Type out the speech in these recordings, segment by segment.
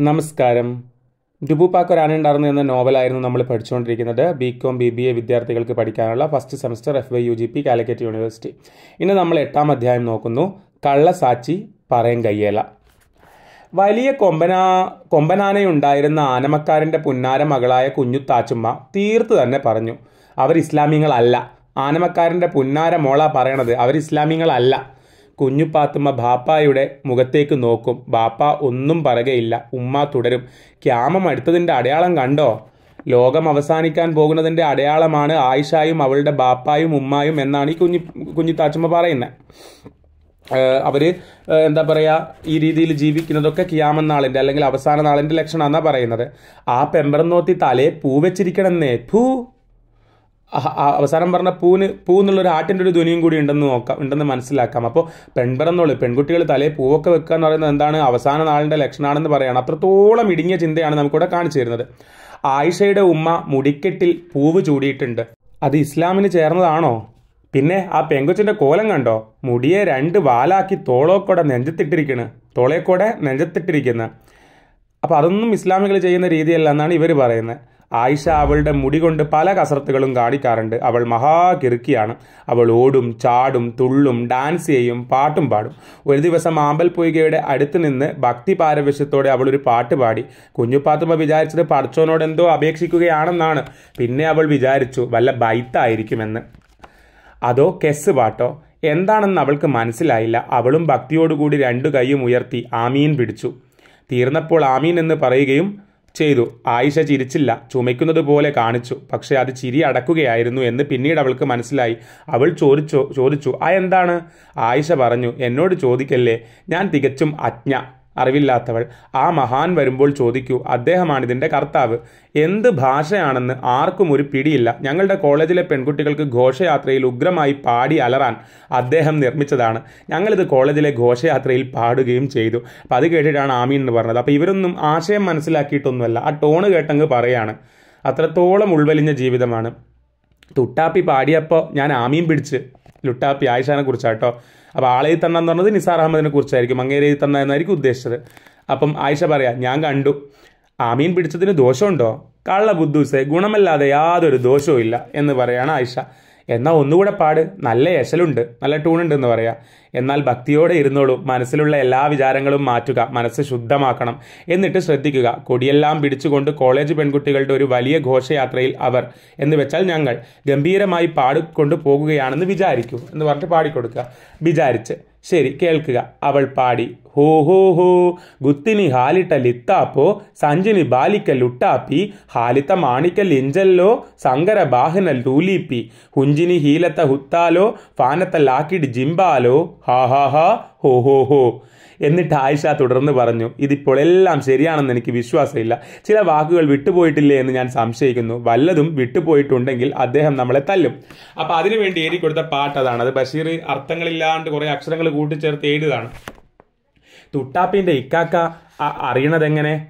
നമസ്കാരം. ഡുബുപ്പാക്ക് ഒരാനുണ്ടായിരുന്നു എന്ന നോവലായിരുന്നു നമ്മൾ പഠിച്ചുകൊണ്ടിരിക്കുന്നത്. B com B B A വിദ്യാർത്ഥികൾക്ക് പഠിക്കാനുള്ള first semester F Y U G P Calicut university ഇന്ന് നമ്മൾ എട്ടാം അധ്യായം നോക്കുന്നു. കള്ളസാച്ചി പറയും കയ്യേല. വലിയ കൊമ്പനാ കൊമ്പനാനയുണ്ടായിരുന്ന ആനമക്കാരന്റെ പുന്നാര മകളായ കുഞ്ഞുത്താച്ചുമ്മ തീർത്ത് തന്നെ പറഞ്ഞു. അവർ ഇസ്ലാമികളല്ല. ആനമക്കാരന്റെ പുന്നാര മോള പറയണത്. അവർ ഇസ്ലാമിങ്ങളല്ല കുഞ്ഞുപാത്തുമ്മ ബാപ്പായുടെ മുഖത്തേക്ക് നോക്കും. ബാപ്പ ഒന്നും പറയുകയില്ല. ഉമ്മ തുടരും. ക്യാമം അടുത്തതിന്റെ അടയാളം കണ്ടോ? ലോകം അവസാനിക്കാൻ പോകുന്നതിന്റെ അടയാളമാണ് ആയിഷായും അവളുടെ ബാപ്പായും ഉമ്മായും എന്നാണ് ഈ കുഞ്ഞു കുഞ്ഞിത്താച്ചുമ്മ പറയുന്നത് അവർ എന്താ പറയുക ഈ രീതിയിൽ ജീവിക്കുന്നതൊക്കെ കിയാമൻ നാളിന്റെ അല്ലെങ്കിൽ അവസാന നാളിന്റെ ലക്ഷണമെന്നാണ് പറയുന്നത്. ആ പെമ്പറം നോത്തി തലേ പൂ വെച്ചിരിക്കണമെന്നേ അവസാനം പറഞ്ഞ പൂവിന് പൂ എന്നുള്ളൊരു ആട്ടിന്റെ ഒരു ധ്വനിയും കൂടി ഉണ്ടെന്ന് നോക്കാം ഉണ്ടെന്ന് മനസ്സിലാക്കാം. അപ്പോൾ പെൺപിറന്നോൾ പെൺകുട്ടികൾ തലയിൽ പൂവൊക്കെ വെക്കുക എന്ന് പറയുന്നത് എന്താണ്? അവസാന നാളിന്റെ ലക്ഷണമാണെന്ന് പറയുകയാണ് അത്രത്തോളം ഇടുങ്ങിയ ചിന്തയാണ് നമുക്കിവിടെ കാണിച്ചു തരുന്നത്. ആയിഷയുടെ ഉമ്മ മുടിക്കെട്ടിൽ പൂവ് ചൂടിയിട്ടുണ്ട്. അത് ഇസ്ലാമിന് ചേർന്നതാണോ? പിന്നെ ആ പെങ്കൊച്ചിന്റെ കോലം കണ്ടോ? മുടിയെ രണ്ട് വാലാക്കി തോളോക്കൂടെ നെഞ്ചത്തിട്ടിരിക്കണ്. തോളേക്കൂടെ നെഞ്ചത്തിട്ടിരിക്കുന്നത് അപ്പോൾ അതൊന്നും ഇസ്ലാമികൾ ചെയ്യുന്ന രീതിയല്ല എന്നാണ് ഇവർ പറയുന്നത്. ആയിഷ അവളുടെ മുടി കൊണ്ട് പല കസർത്തുകളും കാണിക്കാറുണ്ട്. അവൾ മഹാകിറുക്കിയാണ് അവൾ ഓടും ചാടും തുള്ളും ഡാൻസ് ചെയ്യും പാട്ടും പാടും. ഒരു ദിവസം ആമ്പൽ പൊയ്കയുടെ അടുത്ത് നിന്ന് ഭക്തി പാരവശ്യത്തോടെ അവൾ ഒരു പാട്ട് പാടി. കുഞ്ഞുപാത്തുമ്മ വിചാരിച്ചത് പടച്ചോനോട് എന്തോ അപേക്ഷിക്കുകയാണെന്നാണ്. പിന്നെ അവൾ വിചാരിച്ചു വല്ല ബൈത്തായിരിക്കുമെന്ന്. അതോ കെസ് പാട്ടോ? എന്താണെന്ന് അവൾക്ക് മനസ്സിലായില്ല. അവളും ഭക്തിയോടുകൂടി രണ്ടു കൈയും ഉയർത്തി ആമീൻ പിടിച്ചു. തീർന്നപ്പോൾ ആമീൻ എന്ന് പറയുകയും ചെയ്തു. ആയിഷ ചിരിച്ചില്ല. ചുമയ്ക്കുന്നത് പോലെ കാണിച്ചു. പക്ഷേ അത് ചിരി അടക്കുകയായിരുന്നു എന്ന് പിന്നീട് അവൾക്ക് മനസ്സിലായി. അവൾ ചോദിച്ചോ ചോദിച്ചു ആ എന്താണ്? ആയിഷ പറഞ്ഞു എന്നോട് ചോദിക്കല്ലേ? ഞാൻ തികച്ചും അജ്ഞ. അറിവില്ലാത്തവൾ. ആ മഹാൻ വരുമ്പോൾ ചോദിക്കൂ അദ്ദേഹമാണ് ഇതിന്റെ കർത്താവ്? എന്ത് ഭാഷയാണെന്ന് ആർക്കും ഒരു പിടിയില്ല. ഞങ്ങളുടെ കോളേജിലെ പെൺകുട്ടികൾക്ക് ഘോഷയാത്രയിൽ ഉഗ്രമായി പാടി അലറാൻ അദ്ദേഹം നിർമ്മിച്ചതാണ്. ഞങ്ങളിത് കോളേജിലെ ഘോഷയാത്രയിൽ പാടുകയും ചെയ്തു. അപ്പം അത് കേട്ടിട്ടാണ് ആമീൻ എന്ന് പറഞ്ഞത്. അപ്പോൾ ഇവരൊന്നും ആശയം മനസ്സിലാക്കിയിട്ടൊന്നുമല്ല. ആ ടോണ് കേട്ടങ്ങ് പറയാണ് അത്രത്തോളം ഉൾവലിഞ്ഞ ജീവിതമാണ്. തുട്ടാപ്പി പാടിയപ്പോൾ ഞാൻ ആമീൻ പിടിച്ച് ലുട്ടാപ്പി ആയിഷാനെ കുറിച്ചാട്ടോ. അപ്പോൾ ആളെഴുതി തന്ന എന്ന് പറഞ്ഞത് നിസാർ അഹമ്മദിനെ കുറിച്ചായിരിക്കും അങ്ങേരെ തന്ന എന്നായിരിക്കും ഉദ്ദേശിച്ചത്. അപ്പം ആയിഷ പറയാം ഞാൻ കണ്ടു. ആമീൻ പിടിച്ചതിന് ദോഷമുണ്ടോ? കള്ള ബുദ്ധൂസെ ഗുണമല്ലാതെ യാതൊരു ദോഷവും ഇല്ല എന്ന് പറയാണ് ആയിഷ. എന്നാൽ ഒന്നുകൂടെ പാട്. നല്ല എശലുണ്ട് നല്ല ട്യൂണുണ്ട് എന്ന് പറയാം. എന്നാൽ ഭക്തിയോടെ ഇരുന്നോളൂ. മനസ്സിലുള്ള എല്ലാ വിചാരങ്ങളും മാറ്റുക മനസ്സ് ശുദ്ധമാക്കണം എന്നിട്ട് ശ്രദ്ധിക്കുക. കൊടിയെല്ലാം പിടിച്ചുകൊണ്ട് കോളേജ് പെൺകുട്ടികളുടെ ഒരു വലിയ ഘോഷയാത്രയിൽ അവർ എന്ന് വെച്ചാൽ ഞങ്ങൾ ഗംഭീരമായി പാടിക്കൊണ്ട് പോകുകയാണെന്ന് വിചാരിക്കൂ. എന്ന് പറഞ്ഞിട്ട് പാടിക്കൊടുക്കുക. വിചാരിച്ച് ശരി കേൾക്കുക. അവൾ പാടി. ഹോ ഹോ ഹോ. ഗുത്തിനി ഹാലിട്ട ലിത്താപ്പോ സഞ്ജിനി ബാലിക്ക ലുട്ടാപ്പി ഹാലിത്ത മാണിക്കൽ ഇഞ്ചല്ലോ സങ്കര ബാഹന ലൂലിപ്പി ഹുഞ്ചിനി ഹീലത്ത ഹുത്താലോ ഫാനത്ത ലാക്കിഡ് ജിംബാലോ. ഹാ ഹാ ഹാ. ഹോ ഹോ ഹോ. എന്നിട്ട് ആയിഷ തുടർന്ന് പറഞ്ഞു ഇതിപ്പോൾ എല്ലാം ശരിയാണെന്ന് എനിക്ക് വിശ്വാസമില്ല. ചില വാക്കുകൾ വിട്ടുപോയിട്ടില്ലേ എന്ന് ഞാൻ സംശയിക്കുന്നു. വല്ലതും വിട്ടുപോയിട്ടുണ്ടെങ്കിൽ അദ്ദേഹം നമ്മളെ തല്ലും. അപ്പോൾ അതിനുവേണ്ടി എഴുതി കൊടുത്ത പാട്ട് അതാണ്. അത് ബഷീർ അർത്ഥങ്ങളില്ലാണ്ട് കുറേ അക്ഷരങ്ങൾ കൂട്ടിച്ചേർത്ത് എഴുതിയതാണ്. തുട്ടാപ്പിന്റെ ഇക്കാക്ക അറിയണതെങ്ങനെ?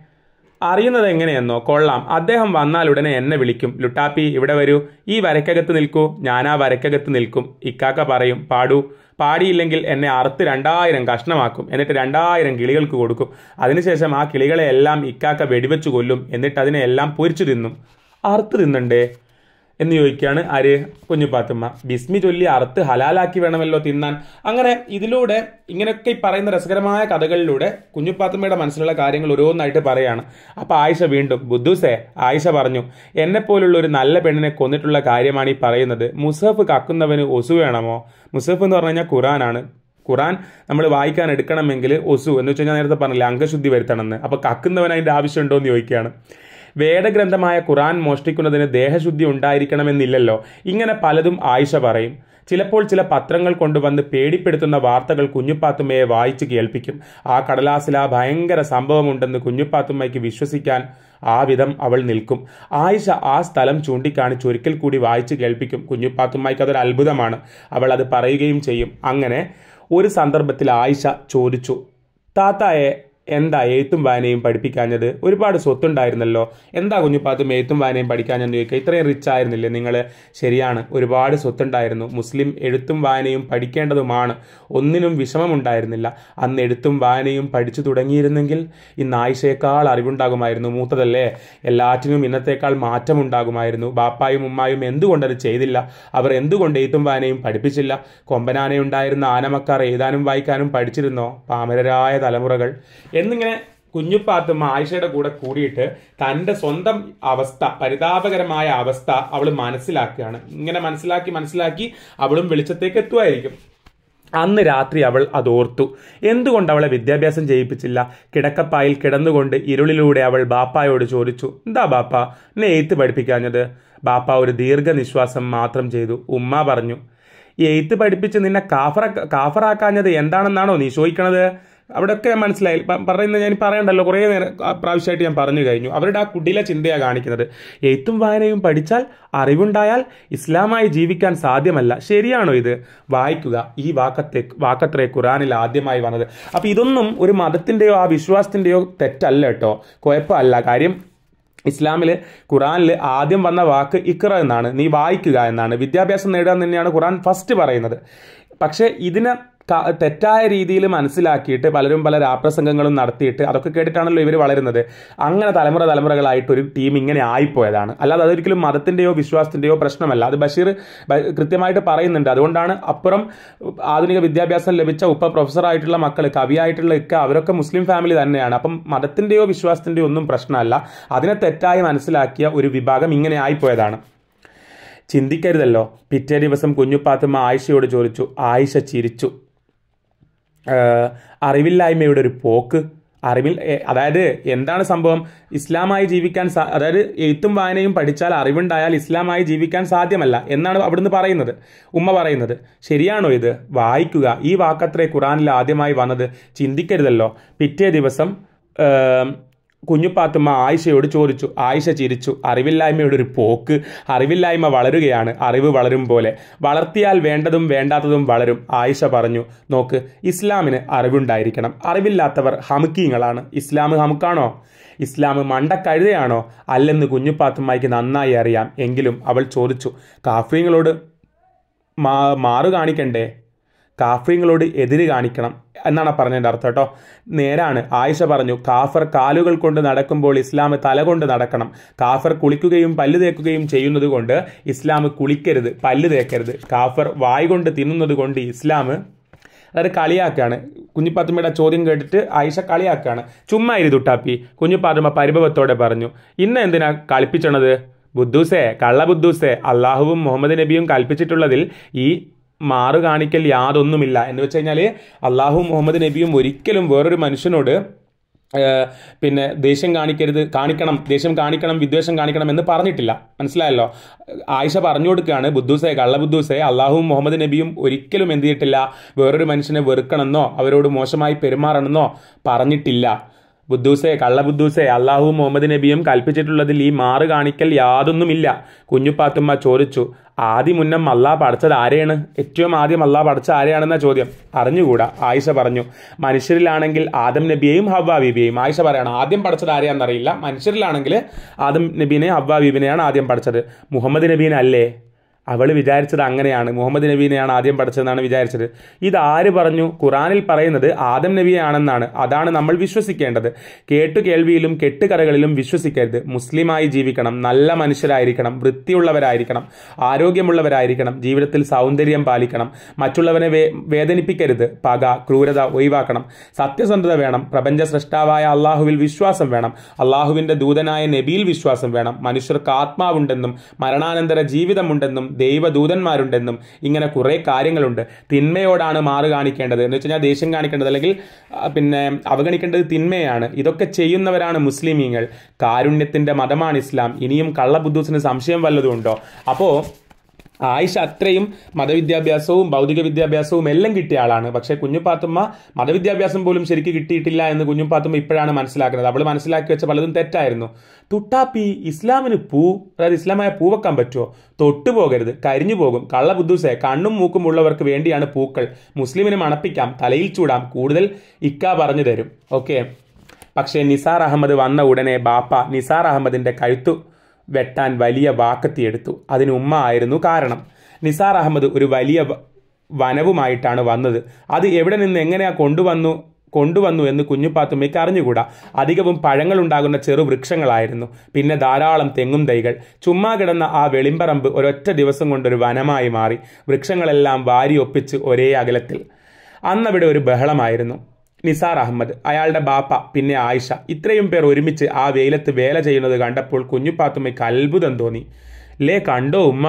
അറിയുന്നത് എങ്ങനെയെന്നോ കൊള്ളാം. അദ്ദേഹം വന്നാൽ ഉടനെ എന്നെ വിളിക്കും. ലുട്ടാപ്പി ഇവിടെ വരൂ. ഈ വരക്കകത്ത് നിൽക്കൂ. ആ വരക്കകത്ത് നിൽക്കും. ഇക്കാക്ക പറയും പാടൂ. പാടിയില്ലെങ്കിൽ എന്നെ അറുത്ത് രണ്ടായിരം കഷ്ണമാക്കും. എന്നിട്ട് രണ്ടായിരം കിളികൾക്ക് കൊടുക്കും. അതിനുശേഷം ആ കിളികളെ എല്ലാം ഇക്കാക്ക വെടിവെച്ച് കൊല്ലും. എന്നിട്ട് അതിനെ എല്ലാം പൊരിച്ചു തിന്നും. അറുത്ത് തിന്നണ്ടേ? എന്ന് ചോദിക്കുകയാണ് ആര് കുഞ്ഞുപാത്തുമ്മ. ബിസ്മി ചൊല്ലി അറുത്ത് ഹലാലാക്കി വേണമല്ലോ തിന്നാൻ. അങ്ങനെ ഇതിലൂടെ ഇങ്ങനെയൊക്കെ ഈ പറയുന്ന രസകരമായ കഥകളിലൂടെ കുഞ്ഞുപാത്തുമ്മയുടെ മനസ്സിലുള്ള കാര്യങ്ങൾ ഓരോന്നായിട്ട് പറയാണ്. അപ്പോൾ ആയിഷ വീണ്ടും ബുദ്ധുസേ ആയിഷ പറഞ്ഞു എന്നെപ്പോലുള്ള ഒരു നല്ല പെണ്ണിനെ കൊന്നിട്ടുള്ള കാര്യമാണ് ഈ പറയുന്നത്. മുസഫ് കക്കുന്നവന് ഒസു വേണമോ? മുസഫ് എന്ന് പറഞ്ഞു കഴിഞ്ഞാൽ ഖുറാനാണ്. ഖുറാൻ നമ്മൾ വായിക്കാൻ എടുക്കണമെങ്കിൽ ഒസു എന്ന് വെച്ചാൽ കഴിഞ്ഞാൽ നേരത്തെ പറഞ്ഞില്ലേ അംഗശുദ്ധി വരുത്തണമെന്ന്. അപ്പോൾ കക്കുന്നവൻ അതിന്റെ ആവശ്യമുണ്ടോ എന്ന് ചോദിക്കുകയാണ്. വേദഗ്രന്ഥമായ ഖുറാൻ മോഷ്ടിക്കുന്നതിന് ദേഹശുദ്ധി ഉണ്ടായിരിക്കണമെന്നില്ലല്ലോ. ഇങ്ങനെ പലതും ആയിഷ പറയും. ചിലപ്പോൾ ചില പത്രങ്ങൾ കൊണ്ടുവന്ന് പേടിപ്പെടുത്തുന്ന വാർത്തകൾ കുഞ്ഞുപ്പാത്തുമ്മയെ വായിച്ച് കേൾപ്പിക്കും. ആ കടലാസിൽ ആ ഭയങ്കര സംഭവമുണ്ടെന്ന് കുഞ്ഞുപ്പാത്തുമ്മയ്ക്ക് വിശ്വസിക്കാൻ ആ വിധം അവൾ നിൽക്കും. ആയിഷ ആ സ്ഥലം ചൂണ്ടിക്കാണിച്ച് ഒരിക്കൽ കൂടി വായിച്ച് കേൾപ്പിക്കും. കുഞ്ഞുപ്പാത്തുമ്മയ്ക്ക് അതൊരു അത്ഭുതമാണ്. അവൾ അത് പറയുകയും ചെയ്യും. അങ്ങനെ ഒരു സന്ദർഭത്തിൽ ആയിഷ ചോദിച്ചു താത്തായെ എന്താ എഴുത്തും വായനയും പഠിപ്പിക്കാഞ്ഞത്? ഒരുപാട് സ്വത്തുണ്ടായിരുന്നല്ലോ. എന്താ കുഞ്ഞുപാത്തും എഴുത്തും വായനയും പഠിക്കാഞ്ഞെന്ന് ചോദിക്കുക? ഇത്രയും റിച്ച് ആയിരുന്നില്ലേ നിങ്ങൾ ശരിയാണ്. ഒരുപാട് സ്വത്തുണ്ടായിരുന്നു. മുസ്ലിം എഴുത്തും വായനയും പഠിക്കേണ്ടതുമാണ്. ഒന്നിനും വിഷമമുണ്ടായിരുന്നില്ല. അന്ന് എഴുത്തും വായനയും പഠിച്ചു തുടങ്ങിയിരുന്നെങ്കിൽ ഇന്ന് ആയിഷയേക്കാൾ അറിവുണ്ടാകുമായിരുന്നു. മൂത്തതല്ലേ? എല്ലാറ്റിനും ഇന്നത്തേക്കാൾ മാറ്റമുണ്ടാകുമായിരുന്നു. ബാപ്പായും ഉമ്മായും എന്തുകൊണ്ടത് ചെയ്തില്ല? അവർ എന്തുകൊണ്ട് എഴുത്തും വായനയും പഠിപ്പിച്ചില്ല? കൊമ്പനാനയുണ്ടായിരുന്ന ആനമക്കാർ എഴുതാനും വായിക്കാനും പഠിച്ചിരുന്നോ? പാമരരായ തലമുറകൾ. എന്നിങ്ങനെ കുഞ്ഞുപ്പാത്തുമ്മ ആയിഷയുടെ കൂടെ കൂടിയിട്ട് തന്റെ സ്വന്തം അവസ്ഥ പരിതാപകരമായ അവസ്ഥ അവൾ മനസ്സിലാക്കുകയാണ്. ഇങ്ങനെ മനസ്സിലാക്കി മനസ്സിലാക്കി അവളും വെളിച്ചത്തേക്ക് എത്തുമായിരിക്കും. അന്ന് രാത്രി അവൾ അതോർത്തു. എന്തുകൊണ്ട് അവളെ വിദ്യാഭ്യാസം ചെയ്യിപ്പിച്ചില്ല? കിടക്കപ്പായിൽ കിടന്നുകൊണ്ട് ഇരുളിലൂടെ അവൾ ബാപ്പായോട് ചോദിച്ചു എന്താ ബാപ്പ എന്നെ എയ്ത്ത് പഠിപ്പിക്കാഞ്ഞത്? ബാപ്പ ഒരു ദീർഘനിശ്വാസം മാത്രം ചെയ്തു. ഉമ്മ പറഞ്ഞു എയ്ത്ത് പഠിപ്പിച്ച് നിന്നെ കാഫറ കാഫറാക്കാഞ്ഞത് എന്താണെന്നാണോ നീ ചോദിക്കണത്? അവിടെയൊക്കെ ഞാൻ മനസ്സിലായി പറയുന്നത് ഞാൻ പറയണ്ടല്ലോ കുറേ നേരം പ്രാവശ്യമായിട്ട് ഞാൻ പറഞ്ഞു കഴിഞ്ഞു. അവരുടെ ആ കുടില ചിന്തയാണ് കാണിക്കുന്നത്. എഴുത്തും വായനയും പഠിച്ചാൽ അറിവുണ്ടായാൽ ഇസ്ലാമായി ജീവിക്കാൻ സാധ്യമല്ല. ശരിയാണോ ഇത്? വായിക്കുക. ഈ വാക്കത്തെ വാക്കത്രേ ഖുറാനിൽ ആദ്യമായി വന്നത്. അപ്പോൾ ഇതൊന്നും ഒരു മതത്തിന്റെയോ ആ വിശ്വാസത്തിന്റെയോ തെറ്റല്ല കേട്ടോ. കുഴപ്പമല്ല. കാര്യം ഇസ്ലാമിൽ ഖുറാനിൽ ആദ്യം വന്ന വാക്ക് ഇക്ര എന്നാണ്. നീ വായിക്കുക എന്നാണ്. വിദ്യാഭ്യാസം നേടുക തന്നെയാണ് ഖുറാൻ ഫസ്റ്റ് പറയുന്നത്. പക്ഷേ ഇതിനെ തെറ്റായ രീതിയിൽ മനസ്സിലാക്കിയിട്ട് പലരും പല രാപ്രസംഗങ്ങളും നടത്തിയിട്ട് അതൊക്കെ കേട്ടിട്ടാണല്ലോ ഇവർ വളരുന്നത്. അങ്ങനെ തലമുറ തലമുറകളായിട്ട് ഒരു ടീം ഇങ്ങനെ ആയിപ്പോയതാണ്. അല്ലാതെ അതൊരിക്കലും മതത്തിന്റെയോ വിശ്വാസത്തിന്റെയോ പ്രശ്നമല്ല. അത് ബഷീർ കൃത്യമായിട്ട് പറയുന്നുണ്ട്. അതുകൊണ്ടാണ് അപ്പുറം ആധുനിക വിദ്യാഭ്യാസം ലഭിച്ച ഉപ്പ പ്രൊഫസറായിട്ടുള്ള മക്കൾ കവിയായിട്ടുള്ള ഇക്ക അവരൊക്കെ മുസ്ലിം ഫാമിലി തന്നെയാണ്. അപ്പം മതത്തിന്റെയോ വിശ്വാസത്തിന്റെയോ ഒന്നും പ്രശ്നമല്ല. അതിനെ തെറ്റായി മനസ്സിലാക്കിയ ഒരു വിഭാഗം ഇങ്ങനെ ആയിപ്പോയതാണ്. ചിന്തിക്കരുതല്ലോ. പിറ്റേ ദിവസം കുഞ്ഞുപാത്തുമ്മ ആയിഷയോട് ചോദിച്ചു ആയിഷ ചിരിച്ചു. അറിവില്ലായ്മയുടെ ഒരു പോക്ക്. അറിവിൽ അതായത് എന്താണ് സംഭവം? ഇസ്ലാമായി ജീവിക്കാൻ അതായത് എഴുത്തും വായനയും പഠിച്ചാൽ അറിവുണ്ടായാൽ ഇസ്ലാമായി ജീവിക്കാൻ സാധ്യമല്ല എന്നാണ് അവിടുന്ന് പറയുന്നത് ഉമ്മ പറയുന്നത്. ശരിയാണോ ഇത്? വായിക്കുക. ഈ വാക്കത്രേ ഖുറാനിൽ ആദ്യമായി വന്നത് ചിന്തിക്കരുതല്ലോ. പിറ്റേ ദിവസം കുഞ്ഞുപാത്തുമ്മ ആയിഷയോട് ചോദിച്ചു. ആയിഷ ചിരിച്ചു. അറിവില്ലായ്മയുടെ ഒരു പോക്ക്. അറിവില്ലായ്മ വളരുകയാണ്. അറിവ് വളരും പോലെ. വളർത്തിയാൽ വേണ്ടതും വേണ്ടാത്തതും വളരും. ആയിഷ പറഞ്ഞു നോക്ക് ഇസ്ലാമിന് അറിവുണ്ടായിരിക്കണം. അറിവില്ലാത്തവർ ഹമുക്കീങ്ങളാണ്. ഇസ്ലാം ഹമുക്കാണോ? ഇസ്ലാം മണ്ടക്കഴുതയാണോ? അല്ലെന്ന് കുഞ്ഞുപാത്തുമ്മയ്ക്ക് നന്നായി അറിയാം. എങ്കിലും അവൾ ചോദിച്ചു കാഫ്രീങ്ങളോട് മാറു കാണിക്കണ്ടേ? കാഫ്രീങ്ങളോട് എതിര് കാണിക്കണം എന്നാണ് പറഞ്ഞതിന്റെ അർത്ഥം കേട്ടോ. നേരാണ്. ആയിഷ പറഞ്ഞു കാഫർ കാലുകൾ കൊണ്ട് നടക്കുമ്പോൾ ഇസ്ലാം തല കൊണ്ട് നടക്കണം. കാഫർ കുളിക്കുകയും പല്ല് തേക്കുകയും ചെയ്യുന്നത് കൊണ്ട് ഇസ്ലാം കുളിക്കരുത് പല്ല് തേക്കരുത്. കാഫർ വായ് കൊണ്ട് തിന്നുന്നത് കൊണ്ട് ഇസ്ലാം അതായത് കളിയാക്കുകയാണ്. കുഞ്ഞിപ്പാത്തുമ്മയുടെ ചോദ്യം കേട്ടിട്ട് ആയിഷ കളിയാക്കുകയാണ്. ചുമ്മാ ഇരുതുട്ടാപ്പി കുഞ്ഞിപ്പാത്തുമ്മ പരിഭവത്തോടെ പറഞ്ഞു ഇന്ന് എന്തിനാ കളിപ്പിച്ചണത്? ബുദ്ധൂസേ കള്ള ബുദ്ധൂസേ അള്ളാഹുവും മുഹമ്മദ് നബിയും കൽപ്പിച്ചിട്ടുള്ളതിൽ ഈ മാറു കാണിക്കൽ യാതൊന്നുമില്ല. എന്ന് വെച്ച് കഴിഞ്ഞാൽ അള്ളാഹു മുഹമ്മദ് നബിയും ഒരിക്കലും വേറൊരു മനുഷ്യനോട് പിന്നെ ദേഷ്യം കാണിക്കരുത് കാണിക്കണം ദേഷ്യം കാണിക്കണം വിദ്വേഷം കാണിക്കണം എന്ന് പറഞ്ഞിട്ടില്ല. മനസ്സിലായല്ലോ? ആയിഷ പറഞ്ഞു കൊടുക്കുകയാണ് ബുദ്ധൂസെ കള്ള ബുദ്ധൂസെ അള്ളാഹുവും മുഹമ്മദ് നബിയും ഒരിക്കലും എന്ത് ചെയ്തിട്ടില്ല വേറൊരു മനുഷ്യനെ വെറുക്കണമെന്നോ അവരോട് മോശമായി പെരുമാറണമെന്നോ പറഞ്ഞിട്ടില്ല. ബുദ്ധൂസെ കള്ള ബുദ്ധൂസെ അള്ളാഹുവും മുഹമ്മദ് നബിയും കൽപ്പിച്ചിട്ടുള്ളതിൽ ഈ മാറു കാണിക്കൽ യാതൊന്നുമില്ല. കുഞ്ഞുപാത്തുമ്മ ചോദിച്ചു ആദ്യം മുന്നം അള്ളാഹ് പഠിച്ചത് ആരെയാണ്? ഏറ്റവും ആദ്യം അള്ളാഹ് പഠിച്ച ആരെയാണെന്ന ചോദ്യം. അറിഞ്ഞുകൂടാ ആയിഷ പറഞ്ഞു. മനുഷ്യരിലാണെങ്കിൽ ആദം നബിയെയും ഹവ്വാ ബീബിയെയും. ആയിഷ പറയാണ് ആദ്യം പഠിച്ചത് ആരെയാണെന്നറിയില്ല. മനുഷ്യരിലാണെങ്കിൽ ആദം നബീനെ ഹവ്വാ ബീബിനെയാണ് ആദ്യം പഠിച്ചത്. മുഹമ്മദ് നബീനെ അല്ലേ അവൾ വിചാരിച്ചത് അങ്ങനെയാണ്. മുഹമ്മദ് നബീനെയാണ് ആദ്യം പഠിച്ചതെന്നാണ് വിചാരിച്ചത്. ഇത് ആര് പറഞ്ഞു? ഖുറാനിൽ പറയുന്നത് ആദം നബിയാണെന്നാണ്. അതാണ് നമ്മൾ വിശ്വസിക്കേണ്ടത്. കേട്ടു കേൾവിയിലും കെട്ടുകഥകളിലും വിശ്വസിക്കരുത്. മുസ്ലിമായി ജീവിക്കണം. നല്ല മനുഷ്യരായിരിക്കണം. വൃത്തിയുള്ളവരായിരിക്കണം. ആരോഗ്യമുള്ളവരായിരിക്കണം. ജീവിതത്തിൽ സൗന്ദര്യം പാലിക്കണം. മറ്റുള്ളവനെ വേദനിപ്പിക്കരുത്. പക ക്രൂരത ഒഴിവാക്കണം. സത്യസന്ധത വേണം. പ്രപഞ്ച സൃഷ്ടാവായ അള്ളാഹുവിൽ വിശ്വാസം വേണം. അള്ളാഹുവിന്റെ ദൂതനായ നബിയിൽ വിശ്വാസം വേണം. മനുഷ്യർക്ക് ആത്മാവുണ്ടെന്നും മരണാനന്തര ജീവിതമുണ്ടെന്നും ദൈവദൂതന്മാരുണ്ടെന്നും ഇങ്ങനെ കുറേ കാര്യങ്ങളുണ്ട്. തിന്മയോടാണ് മാറി കാണിക്കേണ്ടത്. എന്ന് വെച്ച് കഴിഞ്ഞാൽ ദേഷ്യം കാണിക്കേണ്ടത് അല്ലെങ്കിൽ പിന്നെ അവഗണിക്കേണ്ടത് തിന്മയാണ്. ഇതൊക്കെ ചെയ്യുന്നവരാണ് മുസ്ലിമീങ്ങൾ. കാരുണ്യത്തിന്റെ മതമാണ് ഇസ്ലാം. ഇനിയും കള്ളബുദ്ധൂസിന് സംശയം വല്ലതും ഉണ്ടോ? അപ്പോൾ ആയിഷ അത്രയും മതവിദ്യാഭ്യാസവും ഭൗതിക വിദ്യാഭ്യാസവും എല്ലാം കിട്ടിയ ആളാണ്. പക്ഷേ കുഞ്ഞുപാത്തുമ്മ മതവിദ്യാഭ്യാസം പോലും ശരിക്ക് കിട്ടിയിട്ടില്ല എന്ന് കുഞ്ഞുപാത്തുമ്മ ഇപ്പോഴാണ് മനസ്സിലാക്കുന്നത്. അവൾ മനസ്സിലാക്കി വെച്ച പലതും തെറ്റായിരുന്നു. തുട്ടാപ്പി ഇസ്ലാമിന് പൂ അതായത് ഇസ്ലാമായ പൂ വെക്കാൻ പറ്റുമോ തൊട്ടു പോകരുത് കരിഞ്ഞു പോകും. കള്ള ബുദ്ധൂസെ കണ്ണും മൂക്കും ഉള്ളവർക്ക് വേണ്ടിയാണ് പൂക്കൾ. മുസ്ലിമിനെ മണപ്പിക്കാം തലയിൽ ചൂടാം കൂടുതൽ ഇക്ക പറഞ്ഞു തരും. ഓക്കെ. പക്ഷേ നിസാർ അഹമ്മദ് വന്ന ഉടനെ ബാപ്പ നിസാർ അഹമ്മദിന്റെ കഴുത്തു വെട്ടാൻ വലിയ വാക്കത്തിയെടുത്തു. അതിന് ഉമ്മ ആയിരുന്നു കാരണം. നിസാർ അഹമ്മദ് ഒരു വലിയ വനവുമായിട്ടാണ് വന്നത്. അത് എവിടെ നിന്ന് എങ്ങനെയാ കൊണ്ടുവന്നു കൊണ്ടുവന്നു എന്ന് കുഞ്ഞുപാത്തുമ്മയ്ക്ക് അറിഞ്ഞുകൂടാ. അധികവും പഴങ്ങളുണ്ടാകുന്ന ചെറു വൃക്ഷങ്ങളായിരുന്നു. പിന്നെ ധാരാളം തെങ്ങും തൈകൾ. ചുമ്മാ കിടന്ന ആ വെളിമ്പറമ്പ് ഒരൊറ്റ ദിവസം കൊണ്ടൊരു വനമായി മാറി. വൃക്ഷങ്ങളെല്ലാം വാരി ഒപ്പിച്ച് ഒരേ അകലത്തിൽ. അന്നവിടെ ഒരു ബഹളമായിരുന്നു. നിസാർ അഹമ്മദ് അയാളുടെ ബാപ്പ പിന്നെ ആയിഷ ഇത്രയും പേർ ഒരുമിച്ച് ആ വെയിലത്ത് വേല ചെയ്യുന്നത് കണ്ടപ്പോൾ കുഞ്ഞുപാത്തുമ്മയ്ക്ക് അത്ഭുതം തോന്നി. ലേ കണ്ടോ ഉമ്മ?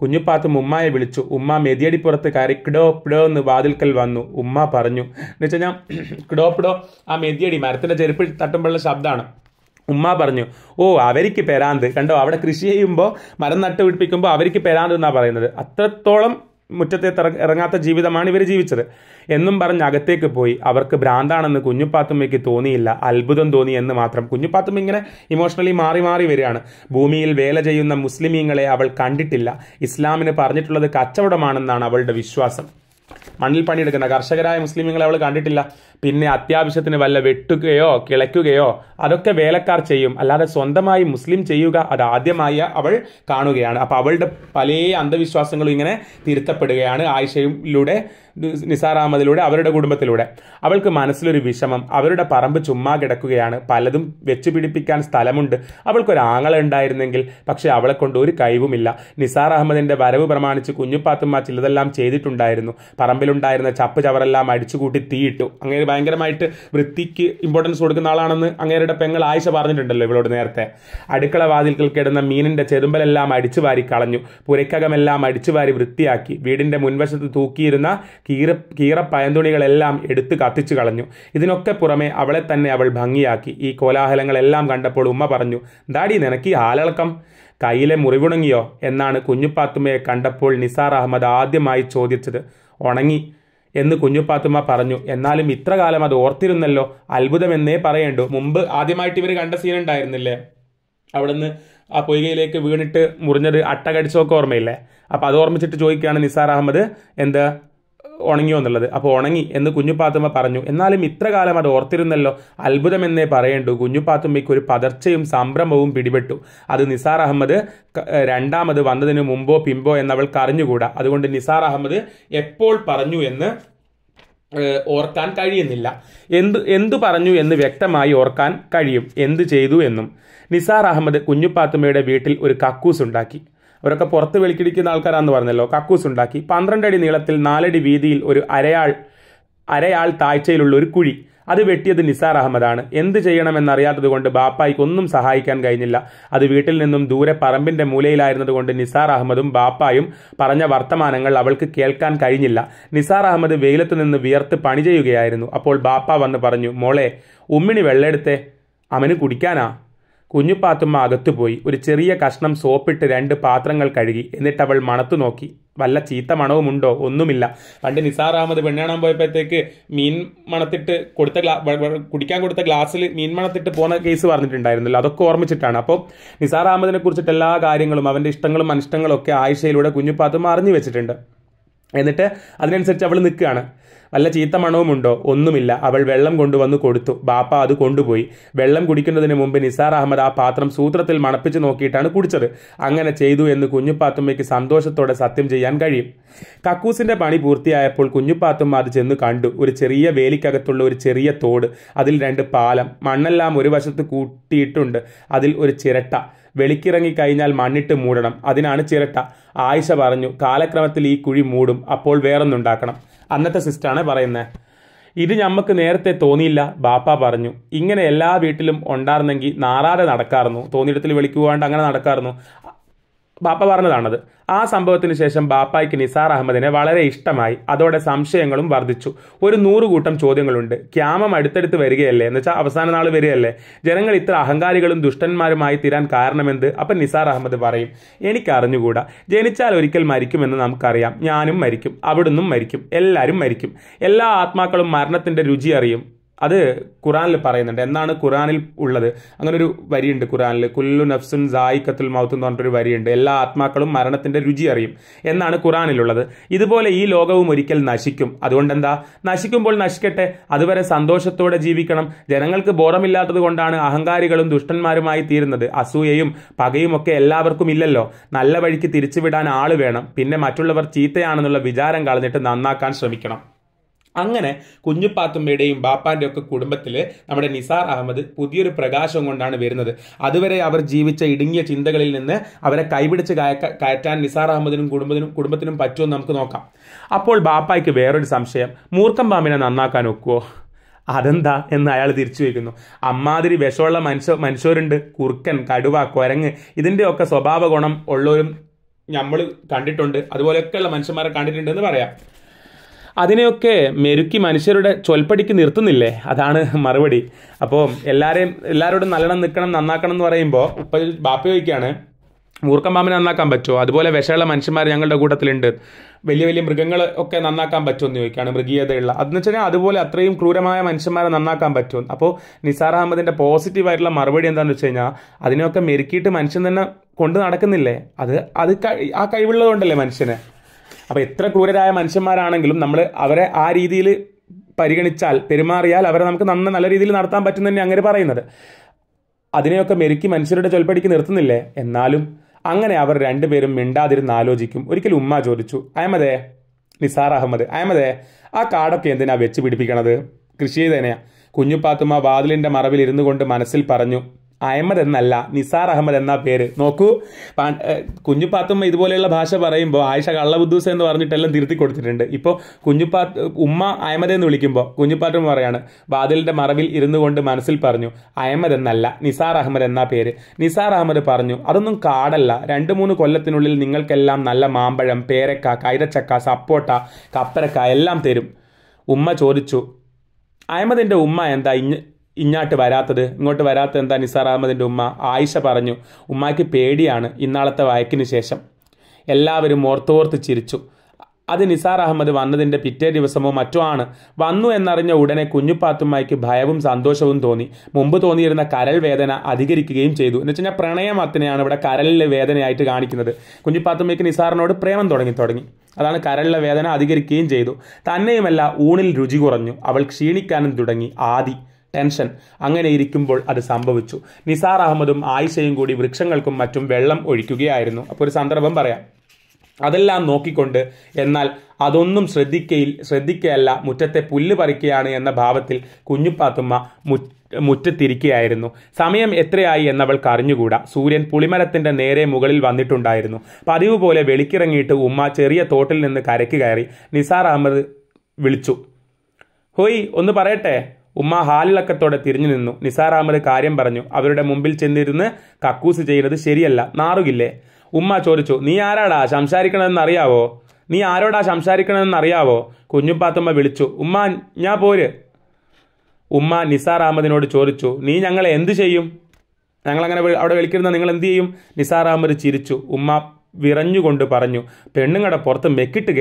കുഞ്ഞുപാത്തും ഉമ്മായെ വിളിച്ചു. ഉമ്മ മെതിയടിപ്പുറത്ത് കയറി കിടോ പിടോ എന്ന് വാതിൽക്കൽ വന്നു. ഉമ്മ പറഞ്ഞു എന്ന് വെച്ചാൽ ഞാൻ കിടോ പിടോ ആ മെതിയടി മരത്തിന്റെ ചെരുപ്പിൽ തട്ടുമ്പോഴുള്ള ശബ്ദമാണ് ഉമ്മ പറഞ്ഞു ഓ അവർക്ക് പെരാന്ത്. കണ്ടോ അവിടെ കൃഷി ചെയ്യുമ്പോൾ മരം നട്ടുപിടിപ്പിക്കുമ്പോൾ അവർക്ക് പെരാന്ത് എന്നാണ് പറയുന്നത്. അത്രത്തോളം മുറ്റത്തെ ഇറങ്ങാത്ത ജീവിതമാണ് ഇവർ ജീവിച്ചത്. എന്നും പറഞ്ഞ് അകത്തേക്ക് പോയി. അവർക്ക് ഭ്രാന്താണെന്ന് കുഞ്ഞുപാത്തുമ്മയ്ക്ക് തോന്നിയില്ല. അത്ഭുതം തോന്നി എന്ന് മാത്രം. കുഞ്ഞുപാത്തുമ്മ ഇങ്ങനെ ഇമോഷണലി മാറി മാറി വരികയാണ്. ഭൂമിയിൽ വേല ചെയ്യുന്ന മുസ്ലിമീങ്ങളെ അവൾ കണ്ടിട്ടില്ല. ഇസ്ലാമിന് പറഞ്ഞിട്ടുള്ളത് കച്ചവടമാണെന്നാണ് അവളുടെ വിശ്വാസം. മണ്ണിൽ പണിയെടുക്കുന്ന കർഷകരായ മുസ്ലിമീങ്ങളെ അവൾ കണ്ടിട്ടില്ല. പിന്നെ അത്യാവശ്യത്തിന് വല്ല വെട്ടുകയോ കിളയ്ക്കുകയോ അതൊക്കെ വേലക്കാർ ചെയ്യും. അല്ലാതെ സ്വന്തമായി മുസ്ലിം ചെയ്യുക അത് ആദ്യമായി അവൾ കാണുകയാണ്. അപ്പോൾ അവളുടെ പല അന്ധവിശ്വാസങ്ങളും ഇങ്ങനെ തിരുത്തപ്പെടുകയാണ് ആയിഷയിലൂടെ നിസാർ അഹമ്മദിലൂടെ അവരുടെ കുടുംബത്തിലൂടെ. അവൾക്ക് മനസ്സിലൊരു വിഷമം. അവരുടെ പറമ്പ് ചുമ്മാ കിടക്കുകയാണ്. പലതും വെച്ചു പിടിപ്പിക്കാൻ സ്ഥലമുണ്ട്. അവൾക്കൊരു ആങ്ങള ഉണ്ടായിരുന്നെങ്കിൽ പക്ഷേ അവളെ കൊണ്ട് ഒരു കഴിവുമില്ല. നിസാർ അഹമ്മദിന്റെ വരവ് പ്രമാണിച്ച് കുഞ്ഞുപ്പാത്തുമ്മ ചിലതെല്ലാം ചെയ്തിട്ടുണ്ടായിരുന്നു. പറമ്പിലുണ്ടായിരുന്ന ചപ്പ് ചവറെല്ലാം അടിച്ചുകൂട്ടി തീയിട്ടു. അങ്ങനെ ഭയങ്കരമായിട്ട് വൃത്തിക്ക് ഇമ്പോർട്ടൻസ് കൊടുക്കുന്ന ആളാണെന്ന് അങ്ങേരുടെ പെങ്ങൾ ആയിഷ പറഞ്ഞിട്ടുണ്ടല്ലോ ഇവളോട് നേരത്തെ. അടുക്കള വാതിൽക്കൽ കിടന്ന മീനിന്റെ ചെതുമ്പലെല്ലാം അടിച്ചു വാരി കളഞ്ഞു. പുരയ്ക്കകമെല്ലാം അടിച്ചു വാരി വൃത്തിയാക്കി. വീടിന്റെ മുൻവശത്ത് തൂക്കിയിരുന്ന കീറ കീറ പയന്തുണികളെല്ലാം എടുത്ത് കത്തിച്ചു കളഞ്ഞു. ഇതിനൊക്കെ പുറമെ അവളെ തന്നെ അവൾ ഭംഗിയാക്കി. ഈ കോലാഹലങ്ങളെല്ലാം കണ്ടപ്പോൾ ഉമ്മ പറഞ്ഞു ദാടി നിനക്ക് ഈ ആലളക്കം കയ്യിലെ മുറിവുണങ്ങിയോ? എന്നാണ് കുഞ്ഞുപാത്തുമ്മയെ കണ്ടപ്പോൾ നിസാർ അഹമ്മദ് ആദ്യമായി ചോദിച്ചത്. ഉണങ്ങി എന്ന് കുഞ്ഞുപാത്തുമ്മ പറഞ്ഞു. എന്നാലും ഇത്ര കാലം അത് ഓർത്തിരുന്നല്ലോ. അത്ഭുതമെന്നേ പറയണ്ടു. മുമ്പ് ആദ്യമായിട്ട് ഇവർ കണ്ട സീൻ ഉണ്ടായിരുന്നില്ലേ? അവിടുന്ന് ആ പൊയ്കയിലേക്ക് വീണിട്ട് മുറിഞ്ഞത് അട്ട കടിച്ചൊക്കെ ഓർമ്മയില്ലേ? അപ്പോൾ അത് ഓർമ്മിച്ചിട്ട് ചോദിക്കുകയാണ് നിസാർ അഹമ്മദ്. എന്ത്? ഉണങ്ങിയോ എന്നുള്ളത്. അപ്പോൾ ഉണങ്ങി എന്ന് കുഞ്ഞുപാത്തുമ്മ പറഞ്ഞു. എന്നാലും ഇത്രകാലം അത് ഓർത്തിരുന്നല്ലോ. അത്ഭുതമെന്നേ പറയണ്ടു. കുഞ്ഞുപാത്തുമ്മയ്ക്ക് ഒരു പതർച്ചയും സംരംഭവും പിടിപെട്ടു. അത് നിസാർ അഹമ്മദ് രണ്ടാമത് വന്നതിന് മുമ്പോ പിമ്പോ എന്നവൾ കറിഞ്ഞുകൂടാ അതുകൊണ്ട് നിസാർ അഹമ്മദ് എപ്പോൾ പറഞ്ഞു എന്ന് ഓർക്കാൻ കഴിയുന്നില്ല. എന്ത് എന്തു പറഞ്ഞു എന്ന് വ്യക്തമായി ഓർക്കാൻ കഴിയും. എന്ത് ചെയ്തു എന്നും. നിസാർ അഹമ്മദ് കുഞ്ഞുപാത്തുമ്മയുടെ വീട്ടിൽ ഒരു കക്കൂസ് ഉണ്ടാക്കി അവരൊക്കെ പുറത്ത് വെളിക്കിടിക്കുന്ന ആൾക്കാരാന്ന് പറഞ്ഞല്ലോ. കക്കൂസ് ഉണ്ടാക്കി. പന്ത്രണ്ട് അടി നീളത്തിൽ നാലടി വീതിയിൽ ഒരു അരയാൾ അരയാൾ താഴ്ചയിലുള്ള ഒരു കുഴി. അത് വെട്ടിയത് നിസാർ അഹമ്മദാണ്. എന്ത് ചെയ്യണമെന്നറിയാത്തത് കൊണ്ട് ബാപ്പായ്ക്ക് ഒന്നും സഹായിക്കാൻ കഴിഞ്ഞില്ല. അത് വീട്ടിൽ നിന്നും ദൂരെ പറമ്പിന്റെ മൂലയിലായിരുന്നതുകൊണ്ട് നിസാർ അഹമ്മദും ബാപ്പായും പറഞ്ഞ വർത്തമാനങ്ങൾ അവൾക്ക് കേൾക്കാൻ കഴിഞ്ഞില്ല. നിസാർ അഹമ്മദ് വെയിലത്ത് നിന്ന് വിയർത്ത് പണി ചെയ്യുകയായിരുന്നു. അപ്പോൾ ബാപ്പ വന്ന് പറഞ്ഞു മോളെ ഉമ്മിണി വെള്ളെടുത്തേ. അവന് കുടിക്കാനാ. കുഞ്ഞുപാത്തുമ്മ അകത്തുപോയി ഒരു ചെറിയ കഷ്ണം സോപ്പിട്ട് രണ്ട് പാത്രങ്ങൾ കഴുകി. എന്നിട്ട് അവൾ മണത്തു നോക്കി. വല്ല ചീത്ത മണവുമുണ്ടോ? ഒന്നുമില്ല. പണ്ട് നിസാർ അഹമ്മദ് പെണ്ണാണാൻ പോയപ്പോഴത്തേക്ക് മീൻ മണത്തിട്ട് കൊടുത്ത ഗ്ലാ കുടിക്കാൻ കൊടുത്ത ഗ്ലാസ്സിൽ മീൻ മണത്തിട്ട് പോകുന്ന കേസ് പറഞ്ഞിട്ടുണ്ടായിരുന്നല്ലോ. അതൊക്കെ ഓർമ്മിച്ചിട്ടാണ്. അപ്പോൾ നിസാർ അഹമ്മദിനെ കുറിച്ചിട്ട് എല്ലാ കാര്യങ്ങളും അവന്റെ ഇഷ്ടങ്ങളും അനിഷ്ടങ്ങളും ഒക്കെ ആയിഷയിലൂടെ കുഞ്ഞുപാത്തുമ്മ അറിഞ്ഞു വെച്ചിട്ടുണ്ട്. എന്നിട്ട് അതിനനുസരിച്ച് അവൾ നിൽക്കുകയാണ്. വല്ല ചീത്ത മണവുമുണ്ടോ ഒന്നുമില്ല. അവൾ വെള്ളം കൊണ്ടുവന്ന് കൊടുത്തു. ബാപ്പ അത് കൊണ്ടുപോയി. വെള്ളം കുടിക്കുന്നതിന് മുമ്പ് നിസാർ അഹമ്മദ് ആ പാത്രം സൂത്രത്തിൽ മണപ്പിച്ച് നോക്കിയിട്ടാണ് കുടിച്ചത്. അങ്ങനെ ചെയ്തു എന്ന് കുഞ്ഞുപ്പാത്തുമ്മയ്ക്ക് സന്തോഷത്തോടെ സത്യം ചെയ്യാൻ കഴിയും. കക്കൂസിന്റെ പണി പൂർത്തിയായപ്പോൾ കുഞ്ഞുപ്പാത്തുമ്മ അത് ചെന്ന് കണ്ടു. ഒരു ചെറിയ വേലിക്കകത്തുള്ള ഒരു ചെറിയ തോട് അതിൽ രണ്ട് പാലം മണ്ണെല്ലാം ഒരു വശത്ത് കൂട്ടിയിട്ടുണ്ട്. അതിൽ ഒരു ചിരട്ട. വെളിക്കിറങ്ങി കഴിഞ്ഞാൽ മണ്ണിട്ട് മൂടണം. അതിനാണ് ചിരട്ട. ആയിഷ പറഞ്ഞു കാലക്രമത്തിൽ ഈ കുഴി മൂടും. അപ്പോൾ വേറൊന്നുണ്ടാക്കണം. അന്നത്തെ സിസ്റ്റാണ് പറയുന്നത് ഇത് നമുക്ക് നേരത്തെ തോന്നിയില്ല ബാപ്പ പറഞ്ഞു. ഇങ്ങനെ എല്ലാ വീട്ടിലും ഉണ്ടായിരുന്നെങ്കിൽ നാറാതെ നടക്കാറുന്നു തോന്നിയിടത്തിൽ വിളിക്കുവാണ്ട് അങ്ങനെ നടക്കാറുന്നു ബാപ്പ പറഞ്ഞതാണത്. ആ സംഭവത്തിന് ശേഷം ബാപ്പായ്ക്ക് നിസാർ അഹമ്മദിനെ വളരെ ഇഷ്ടമായി. അതോടെ സംശയങ്ങളും വർദ്ധിച്ചു. ഒരു നൂറുകൂട്ടം ചോദ്യങ്ങളുണ്ട്. ക്യാമം അടുത്തടുത്ത് വരികയല്ലേ? എന്ന് വെച്ചാൽ അവസാന നാൾ വരികയല്ലേ? ജനങ്ങൾ ഇത്ര അഹങ്കാരികളും ദുഷ്ടന്മാരുമായി തീരാൻ കാരണമെന്ത്? അപ്പം നിസാർ അഹമ്മദ് പറയും എനിക്കറിഞ്ഞുകൂടാ. ജനിച്ചാൽ ഒരിക്കൽ മരിക്കുമെന്ന് നമുക്കറിയാം. ഞാനും മരിക്കും. അവിടുന്നും മരിക്കും. എല്ലാവരും മരിക്കും. എല്ലാ ആത്മാക്കളും മരണത്തിന്റെ രുചി അറിയും. അത് ഖുറാനിൽ പറയുന്നുണ്ട്. എന്നാണ് ഖുറാനിൽ ഉള്ളത്? അങ്ങനെ ഒരു വരിയുണ്ട് ഖുറാനിൽ കുല്ലു നഫ്സുൻ സായിക്കത്തുൽ മൗത്ത് എന്ന് പറഞ്ഞിട്ടൊരു വരിയുണ്ട്. എല്ലാ ആത്മാക്കളും മരണത്തിന്റെ രുചി അറിയും. എന്നാണ് ഖുറാനിലുള്ളത് ഇതുപോലെ ഈ ലോകവും ഒരിക്കൽ നശിക്കും. അതുകൊണ്ട് എന്താ നശിക്കുമ്പോൾ നശിക്കട്ടെ. അതുവരെ സന്തോഷത്തോടെ ജീവിക്കണം. ജനങ്ങൾക്ക് ബോധമില്ലാത്തത് കൊണ്ടാണ് അഹങ്കാരികളും ദുഷ്ടന്മാരുമായി തീരുന്നത്. അസൂയയും പകയും ഒക്കെ എല്ലാവർക്കും ഇല്ലല്ലോ. നല്ല വഴിക്ക് തിരിച്ചുവിടാൻ ആൾ വേണം. പിന്നെ മറ്റുള്ളവർ ചീത്തയാണെന്നുള്ള വിചാരം കളഞ്ഞിട്ട് നന്നാക്കാൻ ശ്രമിക്കണം. അങ്ങനെ കുഞ്ഞുപാത്തുമ്മയുടെയും ബാപ്പാന്റെ ഒക്കെ കുടുംബത്തിൽ നമ്മുടെ നിസാർ അഹമ്മദ് പുതിയൊരു പ്രകാശം കൊണ്ടാണ് വരുന്നത്. അതുവരെ അവർ ജീവിച്ച ഇടുങ്ങിയ ചിന്തകളിൽ നിന്ന് അവരെ കൈപിടിച്ച് കയറ്റാൻ നിസാർ അഹമ്മദിനും കുടുംബത്തിനും കുടുംബത്തിനും പറ്റുമെന്ന് നമുക്ക് നോക്കാം. അപ്പോൾ ബാപ്പായ്ക്ക് വേറൊരു സംശയം. മൂർക്കം പാമ്പിനെ നന്നാക്കാൻ ഒക്കുവോ? അതെന്താ എന്ന് അയാൾ തിരിച്ചു വയ്ക്കുന്നു അമ്മാതിരി വിഷമുള്ള മനുഷ്യ മനുഷ്യരുണ്ട്. കുറുക്കൻ കടുവ കുരങ്ങ്. ഇതിന്റെയൊക്കെ സ്വഭാവ ഗുണം ഉള്ളവരും നമ്മൾ കണ്ടിട്ടുണ്ട്. അതുപോലെയൊക്കെയുള്ള മനുഷ്യന്മാരെ കണ്ടിട്ടുണ്ട് എന്ന് പറയാം. അതിനെയൊക്കെ മെരുക്കി മനുഷ്യരുടെ ചൊൽപ്പടിക്ക് നിർത്തുന്നില്ലേ? അതാണ് മറുപടി. അപ്പോൾ എല്ലാവരെയും എല്ലാവരോടും നല്ലോണം നിൽക്കണം നന്നാക്കണം എന്ന് പറയുമ്പോൾ ഉപ്പ ബാപ്പ ചോദിക്കുകയാണ് മൂർക്കം പാമ്പിനെ നന്നാക്കാൻ പറ്റുമോ അതുപോലെ വിഷമുള്ള മനുഷ്യന്മാർ ഞങ്ങളുടെ കൂട്ടത്തിലുണ്ട്. വലിയ വലിയ മൃഗങ്ങൾ ഒക്കെ നന്നാക്കാൻ എന്ന് ചോദിക്കുകയാണ് മൃഗീയതയുള്ള. അതെന്ന് വെച്ചാൽ അതുപോലെ അത്രയും ക്രൂരമായ മനുഷ്യന്മാരെ നന്നാക്കാൻ പറ്റുമോ അപ്പോൾ നിസാർ അഹമ്മദിന്റെ പോസിറ്റീവായിട്ടുള്ള മറുപടി എന്താണെന്ന് വെച്ച് കഴിഞ്ഞാൽ അതിനെയൊക്കെ മെരുക്കിയിട്ട് മനുഷ്യൻ തന്നെ കൊണ്ട് നടക്കുന്നില്ലേ? അത് അത് ആ കഴിവുള്ളതുകൊണ്ടല്ലേ മനുഷ്യന്? അപ്പൊ എത്ര ക്രൂരരായ മനുഷ്യന്മാരാണെങ്കിലും നമ്മൾ അവരെ ആ രീതിയിൽ പരിഗണിച്ചാൽ പെരുമാറിയാൽ അവരെ നമുക്ക് നന്ന നല്ല രീതിയിൽ നടത്താൻ പറ്റും തന്നെ അങ്ങനെ പറയുന്നത്. അതിനെയൊക്കെ മെരുക്കി മനുഷ്യരുടെ ചൊൽപ്പടിക്ക് നിർത്തുന്നില്ലേ? എന്നാലും അങ്ങനെ അവർ രണ്ടുപേരും മിണ്ടാതിരുന്ന് ആലോചിക്കും. ഒരിക്കൽ ഉമ്മ ചോദിച്ചു അഹമ്മദേ നിസാർ അഹമ്മദ് അഹമ്മദേ ആ കാടൊക്കെ എന്തിനാ വെച്ച് പിടിപ്പിക്കണത്? കൃഷി ചെയ്തേനെയാ. കുഞ്ഞുപാത്തുമ്മ വാതിലിന്റെ മറവിൽ ഇരുന്നു കൊണ്ട് മനസ്സിൽ പറഞ്ഞു അഹമ്മദ് എന്നല്ല നിസാർ അഹമ്മദ് എന്ന പേര്. നോക്കൂ കുഞ്ഞുപാത്തുമ്മ ഇതുപോലെയുള്ള ഭാഷ പറയുമ്പോൾ ആയിഷ കള്ളബുദ്ധൂസ് എന്ന് പറഞ്ഞിട്ടെല്ലാം തിരുത്തി കൊടുത്തിട്ടുണ്ട്. ഇപ്പോൾ കുഞ്ഞുപാത്ത് ഉമ്മ അഹമ്മദ് എന്ന് വിളിക്കുമ്പോൾ കുഞ്ഞുപാത്തുമ്മ പറയാണ് ബാദലിന്റെ മറവിൽ ഇരുന്നു കൊണ്ട് മനസ്സിൽ പറഞ്ഞു അഹമ്മദ് എന്നല്ല നിസാർ അഹമ്മദ് എന്ന പേര്. നിസാർ അഹമ്മദ് പറഞ്ഞു അതൊന്നും കാടല്ല രണ്ട് മൂന്ന് കൊല്ലത്തിനുള്ളിൽ നിങ്ങൾക്കെല്ലാം നല്ല മാമ്പഴം പേരക്ക കൈരച്ചക്ക സപ്പോട്ട കപ്പരക്ക എല്ലാം തരും. ഉമ്മ ചോദിച്ചു അഹമ്മദിന്റെ ഉമ്മ എന്താ ഇഞ്ഞ് ഇങ്ങാട്ട് വരാത്തത്? ഇങ്ങോട്ട് വരാത്തത് എന്താ? നിസാർ അഹമ്മദിന്റെ ഉമ്മ ആയിഷ പറഞ്ഞു. ഉമ്മാക്ക് പേടിയാണ് ഇന്നാളത്തെ വയക്കിന് ശേഷം. എല്ലാവരും ഓർത്തോർത്ത് ചിരിച്ചു. അത് നിസാർ അഹമ്മദ് വന്നതിന്റെ പിറ്റേ ദിവസമോ മറ്റോ ആണ്. വന്നു എന്നറിഞ്ഞ ഉടനെ കുഞ്ഞുപ്പാത്തുമ്മയ്ക്ക് ഭയവും സന്തോഷവും തോന്നി. മുമ്പ് തോന്നിയിരുന്ന കരൽ വേദന അധികരിക്കുകയും ചെയ്തു. എന്ന് വെച്ചാൽ പ്രണയം അത്തനെയാണ് ഇവിടെ കരലിലെ വേദനയായിട്ട് കാണിക്കുന്നത്. കുഞ്ഞുപ്പാത്തുമ്മയ്ക്ക് നിസാറിനോട് പ്രേമം തുടങ്ങി തുടങ്ങി. അതാണ് കരളിലെ വേദന അധികരിക്കുകയും ചെയ്തു. തന്നെയുമല്ല ഊണിൽ രുചി കുറഞ്ഞു. അവൾ ക്ഷീണിക്കാനും തുടങ്ങി. ആദി. ടെൻഷൻ. അങ്ങനെ ഇരിക്കുമ്പോൾ അത് സംഭവിച്ചു. നിസാർ അഹമ്മദും ആയിഷയും കൂടി വൃക്ഷങ്ങൾക്കും മറ്റും വെള്ളം ഒഴിക്കുകയായിരുന്നു. അപ്പോൾ ഒരു സന്ദർഭം പറയാം. അതെല്ലാം നോക്കിക്കൊണ്ട് എന്നാൽ അതൊന്നും ശ്രദ്ധിക്കയിൽ ശ്രദ്ധിക്കയല്ല മുറ്റത്തെ പുല്ല് പറിക്കുകയാണ് എന്ന ഭാവത്തിൽ കുഞ്ഞുപാത്തുമ്മ മു- മുറ്റത്തിരിക്കുകയായിരുന്നു. സമയം എത്രയായി എന്നവൾക്ക് കറിഞ്ഞുകൂടാ സൂര്യൻ പുളിമരത്തിന്റെ നേരെ മുകളിൽ വന്നിട്ടുണ്ടായിരുന്നു. പതിവ് പോലെ വെളിക്കിറങ്ങിയിട്ട് ഉമ്മ ചെറിയ തോട്ടിൽ നിന്ന് കരയ്ക്ക് കയറി നിസാർ അഹമ്മദ് വിളിച്ചു. ഹോയ് ഒന്ന് പറയട്ടെ? ഉമ്മ ഹാലിളക്കത്തോടെ തിരിഞ്ഞു നിന്നു. നിസാർ അഹമ്മദ് കാര്യം പറഞ്ഞു. അവരുടെ മുമ്പിൽ ചെന്നിരുന്ന് കക്കൂസ് ചെയ്യുന്നത് ശരിയല്ല. നാറുകില്ലേ? ഉമ്മ ചോദിച്ചു നീ ആരാടാ? സംസാരിക്കണമെന്ന് അറിയാവോ നീ ആരോടാ സംസാരിക്കണമെന്ന് അറിയാവോ കുഞ്ഞുപ്പാത്തുമ്മ വിളിച്ചു ഉമ്മ ഞാൻ പോര്. ഉമ്മ നിസാർ അഹമ്മദിനോട് ചോദിച്ചു നീ ഞങ്ങളെ എന്ത് ചെയ്യും? ഞങ്ങളങ്ങനെ അവിടെ വിളിക്കുന്ന നിങ്ങൾ എന്ത് ചെയ്യും? നിസാർ അഹമ്മദ് ചിരിച്ചു. ഉമ്മ വിറഞ്ഞുകൊണ്ട് പറഞ്ഞു പെണ്ണുങ്ങളുടെ പുറത്ത് മെക്കിട്ട്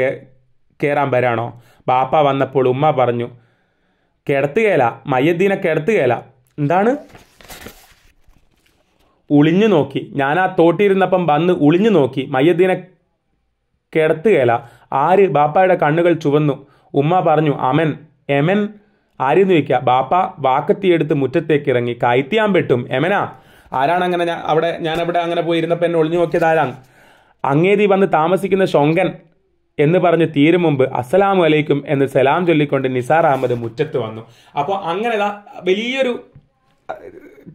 കയറാൻ വരാണോ? ബാപ്പ വന്നപ്പോൾ ഉമ്മ പറഞ്ഞു കിടത്തുകയില മയ്യദ്ദീനെ കിടത്തുകയില്ല എന്താണ്? ഉളിഞ്ഞു നോക്കി. ഞാൻ ആ തോട്ടിയിരുന്നപ്പം വന്ന് ഉളിഞ്ഞു നോക്കി. മയ്യദ്ദീനെ കിടത്തുകയില്ല ആര്? ബാപ്പായുടെ കണ്ണുകൾ ചുവന്നു. ഉമ്മ പറഞ്ഞു അമൻ എമൻ ആരെന്ന് ചോദിക്കുക ബാപ്പ വാക്കത്തിയെടുത്ത് മുറ്റത്തേക്ക് ഇറങ്ങി കയറ്റിയാൻ പെട്ടും. എമനാ? ആരാണ് അങ്ങനെ ഞാൻ അവിടെ ഞാൻ അവിടെ അങ്ങനെ പോയിരുന്നപ്പോൾ എന്നെ ഒളിഞ്ഞു നോക്കിയത് ആരാണ് അങ്ങേതി വന്ന് താമസിക്കുന്ന ശൊങ്കൻ എന്ന് പറഞ്ഞ് തീരും മുമ്പ് അസ്സലാമു അലൈക്കും എന്ന് സലാം ചൊല്ലിക്കൊണ്ട് നിസാർ അഹമ്മദ് മുറ്റത്ത് വന്നു. അപ്പോൾ അങ്ങനെ വലിയൊരു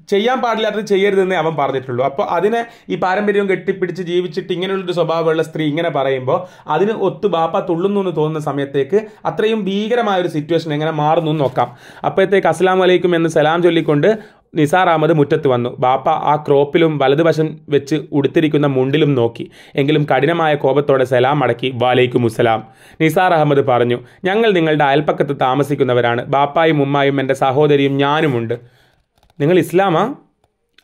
ചെയ്യാൻ പാടില്ലാത്തത് ചെയ്യരുതെന്നേ അവൻ പറഞ്ഞിട്ടുള്ളൂ. അപ്പോൾ അതിനെ ഈ പാരമ്പര്യവും കെട്ടിപ്പിടിച്ച് ജീവിച്ചിട്ട് ഇങ്ങനെയുള്ളൊരു സ്വഭാവമുള്ള സ്ത്രീ ഇങ്ങനെ പറയുമ്പോൾ അതിന് ഒത്തു ബാപ്പ തുള്ളുന്നു എന്ന് തോന്നുന്ന സമയത്തേക്ക് അത്രയും ഭീകരമായ ഒരു സിറ്റുവേഷൻ എങ്ങനെ മാറുന്നു എന്ന് നോക്കാം. അപ്പോഴത്തേക്ക് അസ്ലാം വലൈക്കും എന്ന് സലാം ചൊല്ലിക്കൊണ്ട് നിസാർ അഹമ്മദ് മുറ്റത്ത് വന്നു. ബാപ്പ ആ ക്രോപ്പിലും വലതുവശം വെച്ച് ഉടുത്തിരിക്കുന്ന മുണ്ടിലും നോക്കി. എങ്കിലും കഠിനമായ കോപത്തോടെ സലാം അടക്കി വാലൈക്കും മുസലാം നിസാർ അഹമ്മദ് പറഞ്ഞു ഞങ്ങൾ നിങ്ങളുടെ അയൽപ്പക്കത്ത് താമസിക്കുന്നവരാണ്. ബാപ്പായും ഉമ്മായും എന്റെ സഹോദരിയും ഞാനുമുണ്ട്. നിങ്ങൾ ഇസ്ലാമാ?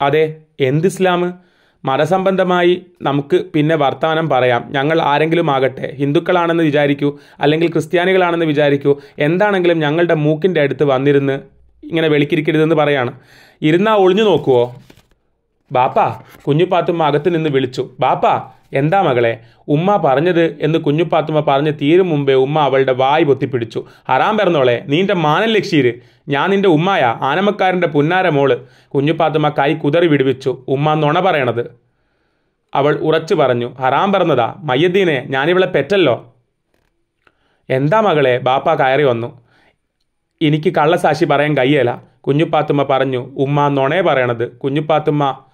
അതെ എന്ത് ഇസ്ലാം മതസംബന്ധമായി നമുക്ക് പിന്നെ വർത്തമാനം പറയാം. ഞങ്ങൾ ആരെങ്കിലും ആകട്ടെ ഹിന്ദുക്കളാണെന്ന് വിചാരിക്കൂ അല്ലെങ്കിൽ ക്രിസ്ത്യാനികളാണെന്ന് വിചാരിക്കൂ എന്താണെങ്കിലും ഞങ്ങളുടെ മൂക്കിന്റെ അടുത്ത് വന്നിരുന്ന് ഇങ്ങനെ വെളിക്കിരിക്കരുതെന്ന് പറയാണ്. ഇരുന്നാ ഒളിഞ്ഞു നോക്കുവോ? ബാപ്പാ കുഞ്ഞുപാത്തുമ്മ അകത്ത് നിന്ന് വിളിച്ചു. ബാപ്പാ എന്താ മകളെ ഉമ്മ പറഞ്ഞത് എന്ന് കുഞ്ഞുപ്പാത്തുമ്മ പറഞ്ഞ് തീരും മുമ്പേ ഉമ്മ അവളുടെ വായ് പൊത്തിപ്പിടിച്ചു. ഹറാം പിറന്നോളെ നീന്റെ മാനം ലക്ഷീര്. ഞാൻ നിന്റെ ഉമ്മായ ആനമക്കാരന്റെ പുന്നാര മോൾ. കുഞ്ഞുപ്പാത്തുമ്മ കൈ കുതറി വിടുവിച്ചു. ഉമ്മ നുണ പറയണത്. അവൾ ഉറച്ചു പറഞ്ഞു ഹറാം പറഞ്ഞതാ മയ്യദ്ദീനെ ഞാനിവളെ പെറ്റല്ലോ. എന്താ മകളെ ബാപ്പ കയറി വന്നു. എനിക്ക് കള്ളസാക്ഷി പറയാൻ കയ്യേല കുഞ്ഞുപ്പാത്തുമ്മ പറഞ്ഞു ഉമ്മ നുണേ പറയണത്. കുഞ്ഞുപാത്തുമ്മ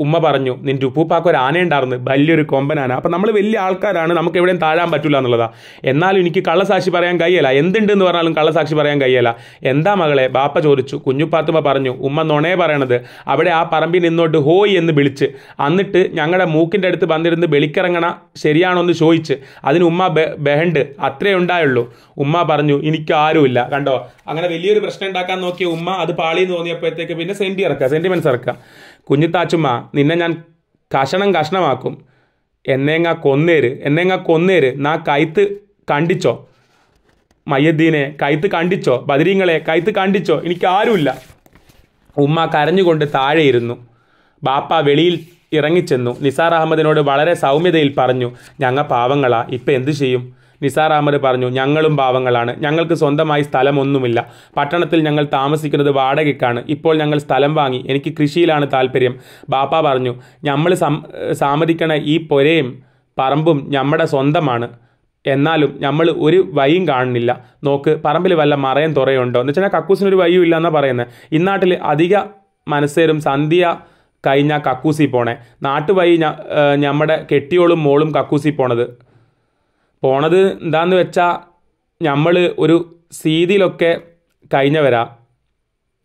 ഉമ്മ പറഞ്ഞു നിന്റെ ഉപ്പൂപ്പാക്ക് ഒരു ആനയുണ്ടായിരുന്നു വലിയൊരു കൊമ്പനാന അപ്പം നമ്മൾ വലിയ ആൾക്കാരാണ് നമുക്ക് എവിടെയും താഴാൻ പറ്റില്ല എന്നുള്ളതാ. എന്നാലും എനിക്ക് കള്ളസാക്ഷി പറയാൻ കഴിയല എന്തുണ്ടെന്ന് പറഞ്ഞാലും കള്ളസാക്ഷി പറയാൻ കഴിയല എന്താ മകളെ? ബാപ്പ ചോദിച്ചു. കുഞ്ഞുപ്പാത്തുമ്മ പറഞ്ഞു ഉമ്മ നുണയെ പറയണത് അവിടെ ആ പറമ്പിൽ നിന്നോട്ട് ഹോയ് എന്ന് വിളിച്ച്. എന്നിട്ട് ഞങ്ങളുടെ മൂക്കിന്റെ അടുത്ത് വന്നിരുന്ന് വെളിക്കിറങ്ങണ ശരിയാണോ എന്ന് ചോദിച്ച്. അതിന് ഉമ്മ ബെഹണ്ട് അത്രേ ഉണ്ടായുള്ളൂ. ഉമ്മ പറഞ്ഞു എനിക്ക് ആരുമില്ല. കണ്ടോ? അങ്ങനെ വലിയൊരു പ്രശ്നം ഉണ്ടാക്കാൻ നോക്കിയ ഉമ്മ അത് പാളി തോന്നിയപ്പോഴത്തേക്ക് പിന്നെ സെന്റി ഇറക്കുക സെന്റിമെൻസ് ഇറക്കുക. കുഞ്ഞിത്താച്ചുമ്മ നിന്നെ ഞാൻ കഷണം കഷ്ണമാക്കും. എന്നേങ്ങ കൊന്നേര് എന്നേങ്ങ കൊന്നേര്. നാ കൈത്ത് കണ്ടിച്ചോ? മയ്യദ്ദീനെ കൈത്ത് കണ്ടിച്ചോ? ബദരീങ്ങളെ കൈത്ത് കണ്ടിച്ചോ? എനിക്ക് ആരുമില്ല. ഉമ്മ കരഞ്ഞുകൊണ്ട് താഴെയിരുന്നു. ബാപ്പ വെളിയിൽ ഇറങ്ങിച്ചെന്നു. നിസാർ അഹമ്മദിനോട് വളരെ സൗമ്യതയിൽ പറഞ്ഞു ഞങ്ങൾ പാവങ്ങളാ ഇപ്പം എന്തു ചെയ്യും? നിസാർ അഹമ്മദ് പറഞ്ഞു ഞങ്ങളും പാവങ്ങളാണ്. ഞങ്ങൾക്ക് സ്വന്തമായി സ്ഥലമൊന്നുമില്ല. പട്ടണത്തിൽ ഞങ്ങൾ താമസിക്കുന്നത് വാടകയ്ക്കാണ്. ഇപ്പോൾ ഞങ്ങൾ സ്ഥലം വാങ്ങി. എനിക്ക് കൃഷിയിലാണ് താല്പര്യം ബാപ്പ പറഞ്ഞു നമ്മൾ സാമതിക്കണ ഈ പൊരയും പറമ്പും നമ്മുടെ സ്വന്തമാണ്. എന്നാലും നമ്മൾ ഒരു വഴിയും കാണുന്നില്ല. നോക്ക് പറമ്പിൽ വല്ല മറയും തുറയുണ്ടോ? എന്ന് വെച്ചാൽ കക്കൂസിനൊരു വഴിയും ഇല്ല എന്നാണ് പറയുന്നത് ഇന്നാട്ടിൽ അധിക മനസ്സേരും സന്ധ്യ കഴിഞ്ഞാൽ കക്കൂസി പോണേ. നാട്ടുവഴി നമ്മുടെ കെട്ടിയോളും മോളും കക്കൂസി പോണത് പോണത് എന്താന്ന് വെച്ചാൽ നമ്മൾ ഒരു സീതിയിലൊക്കെ കഴിഞ്ഞവരാ.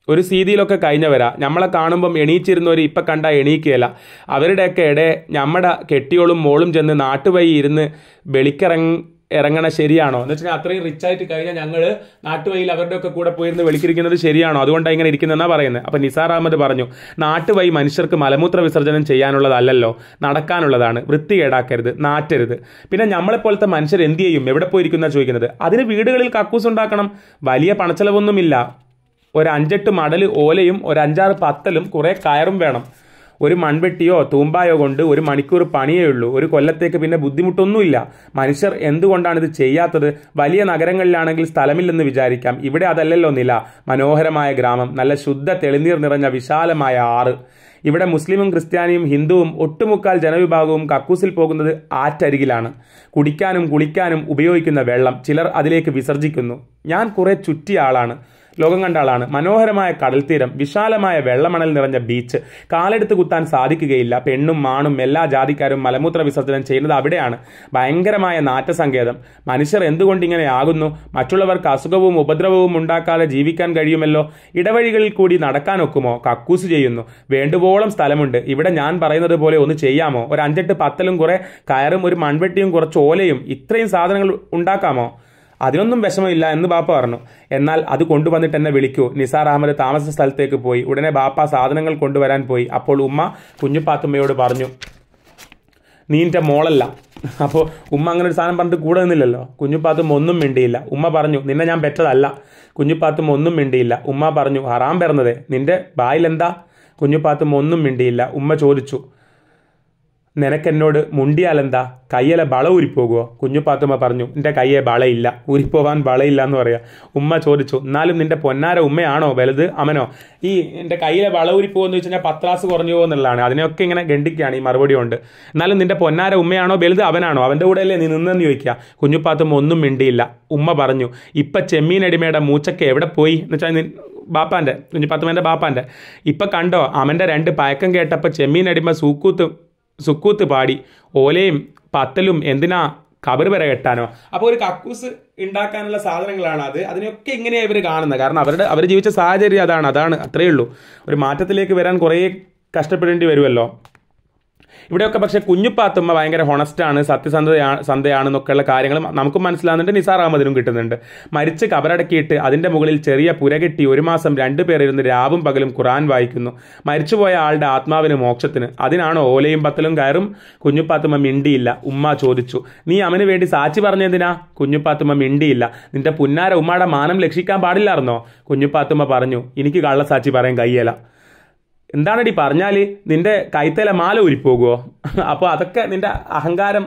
ഒരു സീതിയിലൊക്കെ കഴിഞ്ഞവരാ. നമ്മളെ കാണുമ്പം എണീച്ചിരുന്നവർ ഇപ്പം കണ്ട എണീക്കുകയല്ല അവരുടെയൊക്കെ ഇടയെ നമ്മുടെ കെട്ടിയോളും മോളും ചെന്ന് നാട്ടുവഴി ഇരുന്ന് വെളിക്കിറങ്ങ ഇറങ്ങണ ശരിയാണോ? എന്ന് വെച്ചാൽ അത്രയും റിച്ച് ആയിട്ട് കഴിഞ്ഞാൽ ഞങ്ങൾ നാട്ടുവഴിയിൽ അവരുടെ ഒക്കെ കൂടെ പോയിരുന്ന് വെളിക്കിരിക്കുന്നത് ശരിയാണോ? അതുകൊണ്ടാണ് ഇങ്ങനെ ഇരിക്കുന്നതെന്നാണ് പറയുന്നത് അപ്പം നിസാർ അഹമ്മദ് പറഞ്ഞു നാട്ടുവഴി മനുഷ്യർക്ക് മലമൂത്ര വിസർജനം ചെയ്യാനുള്ളതല്ലല്ലോ നടക്കാനുള്ളതാണ്. വൃത്തി വൃത്തികേടാക്കരുത് നാറ്റരുത്. പിന്നെ നമ്മളെപ്പോലത്തെ മനുഷ്യർ എന്ത് ചെയ്യും? എവിടെ പോയിരിക്കുന്ന ചോദിക്കുന്നത്? അതിന് വീടുകളിൽ കക്കൂസ് ഉണ്ടാക്കണം. വലിയ പണച്ചെലവൊന്നുമില്ല. ഒരു അഞ്ചെട്ട് മടൽ ഓലയും ഒരു അഞ്ചാറ് പത്തലും കുറേ കയറും വേണം. ഒരു മൺവെട്ടിയോ തൂമ്പായോ കൊണ്ട് ഒരു മണിക്കൂർ പണിയേ ഉള്ളൂ. ഒരു കൊല്ലത്തേക്ക് പിന്നെ ബുദ്ധിമുട്ടൊന്നുമില്ല. മനുഷ്യർ എന്തുകൊണ്ടാണ് ഇത് ചെയ്യാത്തത്? വലിയ നഗരങ്ങളിലാണെങ്കിൽ സ്ഥലമില്ലെന്ന് വിചാരിക്കാം. ഇവിടെ അതല്ലല്ലോ നില. മനോഹരമായ ഗ്രാമം. നല്ല ശുദ്ധ തെളിനീർ നിറഞ്ഞ വിശാലമായ ആറ്. ഇവിടെ മുസ്ലിമും ക്രിസ്ത്യാനിയും ഹിന്ദുവും ഒട്ടുമുക്കാൽ ജനവിഭാഗവും കക്കൂസിൽ പോകുന്നത് ആറ്റരികിലാണ്. കുടിക്കാനും കുളിക്കാനും ഉപയോഗിക്കുന്ന വെള്ളം ചിലർ അതിലേക്ക് വിസർജിക്കുന്നു. ഞാൻ കുറേ ചുറ്റിയ ആളാണ്. ലോകം കണ്ട ആളാണ്. മനോഹരമായ കടൽത്തീരം വിശാലമായ വെള്ളമണൽ നിറഞ്ഞ ബീച്ച്. കാലെടുത്ത് കുത്താൻ സാധിക്കുകയില്ല. പെണ്ണും മാണും എല്ലാ ജാതിക്കാരും മലമൂത്ര വിസർജനം ചെയ്യുന്നത് അവിടെയാണ്. ഭയങ്കരമായ നാറ്റസങ്കേതം. മനുഷ്യർ എന്തുകൊണ്ട് ഇങ്ങനെ ആകുന്നു? മറ്റുള്ളവർക്ക് അസുഖവും ഉപദ്രവവും ഉണ്ടാക്കാതെ ജീവിക്കാൻ കഴിയുമല്ലോ? ഇടവഴികളിൽ കൂടി നടക്കാൻ ഒക്കുമോ? കക്കൂസ് ചെയ്യുന്നു. വേണ്ടുവോളം സ്ഥലമുണ്ട്. ഇവിടെ ഞാൻ പറയുന്നത് പോലെ ഒന്ന് ചെയ്യാമോ? ഒരു അഞ്ചെട്ട് പത്തലും കുറേ കയറും ഒരു മൺവെട്ടിയും കുറച്ച് ഓലയും. ഇത്രയും സാധനങ്ങൾ ഉണ്ടാക്കാമോ? അതിനൊന്നും വിഷമമില്ല എന്ന് ബാപ്പ പറഞ്ഞു. എന്നാൽ അത് കൊണ്ടുവന്നിട്ട് എന്നെ വിളിക്കൂ. നിസാർ അഹമ്മദ് താമസ സ്ഥലത്തേക്ക് പോയി. ഉടനെ ബാപ്പ സാധനങ്ങൾ കൊണ്ടുവരാൻ പോയി. അപ്പോൾ ഉമ്മ കുഞ്ഞുപാത്തുമ്മയോട് പറഞ്ഞു നീന്റെ മോളല്ല. അപ്പോൾ ഉമ്മ അങ്ങനെ ഒരു സാധനം പറഞ്ഞിട്ട് കൂടെ നിന്നില്ലല്ലോ. കുഞ്ഞുപാത്തുമ്മ ഒന്നും മിണ്ടിയില്ല. ഉമ്മ പറഞ്ഞു നിന്നെ ഞാൻ പെറ്റതല്ല. കുഞ്ഞുപാത്തുമ്മ ഒന്നും മിണ്ടിയില്ല. ഉമ്മ പറഞ്ഞു ഹറാം പിറന്നതേ. നിന്റെ ബായിലെന്താ കുഞ്ഞുപാത്തുമ്മ ഒന്നും മിണ്ടിയില്ല. ഉമ്മ ചോദിച്ചു നിനക്കെന്നോട് മുണ്ടിയാലെന്താ? കയ്യില ബള ഊരിപ്പോകുമോ കുഞ്ഞുപാത്തുമ്മ പറഞ്ഞു നിന്റെ കയ്യെ ബളയില്ല ഊരിപ്പോവാൻ ബളയില്ല എന്ന് പറയാം. ഉമ്മ ചോദിച്ചു എന്നാലും നിന്റെ പൊന്നാര ഉമ്മയാണോ? വലുത്? അമനോ ഈ എന്റെ കയ്യിലെ ബള ഊരിപ്പോകുമെന്ന് വെച്ച് കഴിഞ്ഞാൽ പത്രാസ് കുറഞ്ഞു പോകുന്നുള്ളതാണ് അതിനൊക്കെ ഇങ്ങനെ ഗണ്ടിക്കുകയാണ് ഈ മറുപടി കൊണ്ട്. എന്നാലും നിന്റെ പൊന്നാര ഉമ്മയാണോ? വലുത്? അവനാണോ? അവന്റെ കൂടെ അല്ലേ നീ നിന്നെന്ന് ചോദിക്കുക. കുഞ്ഞുപാത്തുമ്മ ഒന്നും മിണ്ടിയില്ല. ഉമ്മ പറഞ്ഞു ഇപ്പൊ ചെമ്മീനടിമയുടെ മൂച്ചക്ക് എവിടെ പോയി? എന്ന് വെച്ചാൽ ബാപ്പാന്റെ ബാപ്പാന്റെ കുഞ്ഞുപാത്തുമ്മേന്റെ ബാപ്പാന്റെ ഇപ്പം കണ്ടോ അവന്റെ രണ്ട് പയക്കം കേട്ടപ്പോൾ ചെമ്മീൻ അടിമ സൂക്കൂത്ത് സുക്കൂത്ത് പാടി ഓലയും പത്തലും എന്തിനാ കബർ വരെ കെട്ടാനോ? അപ്പോൾ ഒരു കക്കൂസ് ഉണ്ടാക്കാനുള്ള സാധനങ്ങളാണ് അത്. അതിനൊക്കെ ഇങ്ങനെയാണ് ഇവർ കാണുന്നത്. കാരണം അവരുടെ അവർ ജീവിച്ച സാഹചര്യം അതാണ്. അതാണ് അത്രയേ ഉള്ളൂ. ഒരു മാറ്റത്തിലേക്ക് വരാൻ കുറേ കഷ്ടപ്പെടേണ്ടി വരുമല്ലോ. ഇവിടെയൊക്കെ പക്ഷേ കുഞ്ഞുപ്പാത്തുമ്മ ഭയങ്കര ഹൊണസ്റ്റാണ് സത്യസന്ധതയാണ് സന്ധയാണെന്നൊക്കെയുള്ള കാര്യങ്ങൾ നമുക്കും മനസ്സിലാകുന്നുണ്ട്. നിസാർ അഹമ്മദിനും കിട്ടുന്നുണ്ട്. മരിച്ച് കബറടക്കിയിട്ട് അതിന്റെ മുകളിൽ ചെറിയ പുര കെട്ടി ഒരു മാസം രണ്ടു പേർ ഇരുന്ന് രാവും പകലും ഖുറാൻ വായിക്കുന്നു. മരിച്ചുപോയ ആളുടെ ആത്മാവിന് മോക്ഷത്തിന്. അതിനാണ് ഓലയും പത്തലും കയറും. കുഞ്ഞുപ്പാത്തുമ്മ മിണ്ടിയില്ല. ഉമ്മ ചോദിച്ചു നീ അവന് വേണ്ടി സാച്ചി പറഞ്ഞതിനാ കുഞ്ഞുപ്പാത്തുമ്മ മിണ്ടിയില്ല. നിന്റെ പുന്നാര ഉമ്മയുടെ മാനം ലക്ഷിക്കാൻ പാടില്ലായിരുന്നോ? കുഞ്ഞുപ്പാത്തുമ്മ പറഞ്ഞു എനിക്ക് കള്ളസാച്ചി പറയാൻ കയ്യല. എന്താണടി പറഞ്ഞാൽ നിന്റെ കൈത്തല മാല ഊരിപ്പോകുമോ അപ്പോൾ അതൊക്കെ നിന്റെ അഹങ്കാരം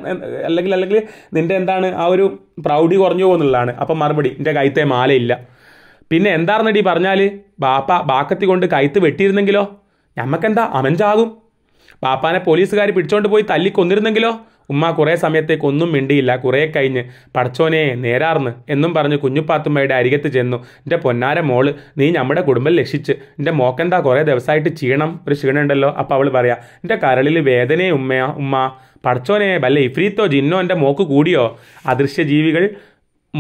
അല്ലെങ്കിൽ അല്ലെങ്കിൽ നിന്റെ എന്താണ് ആ ഒരു പ്രൗഢി കുറഞ്ഞു പോകുന്നുള്ളതാണ്. അപ്പം മറുപടി നിന്റെ കൈത്തെ മാലയില്ല. പിന്നെ എന്താണെന്നടി പറഞ്ഞാൽ ബാപ്പ ബാക്കത്തി കൊണ്ട് കൈത്ത് വെട്ടിയിരുന്നെങ്കിലോ? ഞമ്മക്കെന്താ അമഞ്ചാകും? ബാപ്പാനെ പോലീസുകാർ പിടിച്ചോണ്ട് പോയി തല്ലി കൊന്നിരുന്നെങ്കിലോ ഉമ്മ കുറേ സമയത്തേക്ക് ഒന്നും മിണ്ടിയില്ല. കുറേ കഴിഞ്ഞ് പടച്ചോനെ നേരാർന്ന് എന്നും പറഞ്ഞ് കുഞ്ഞുപാത്തുമ്മയുടെ അരികത്ത് ചെന്നു. എന്റെ പൊന്നാര മോൾ നീ നമ്മുടെ കുടുംബം രക്ഷിച്ച്. എന്റെ മോക്കെന്താ കുറേ ദിവസമായിട്ട് ക്ഷീണം? ഒരു ക്ഷീണമുണ്ടല്ലോ അപ്പോൾ അവൾ പറയാ എന്റെ കരളിൽ വേദനയെ ഉമ്മയാ ഉമ്മ. പടച്ചോനെ വല്ല ഇഫ്രീത്തോ ജിന്നോ എന്റെ മോക്ക് കൂടിയോ? അദൃശ്യ ജീവികൾ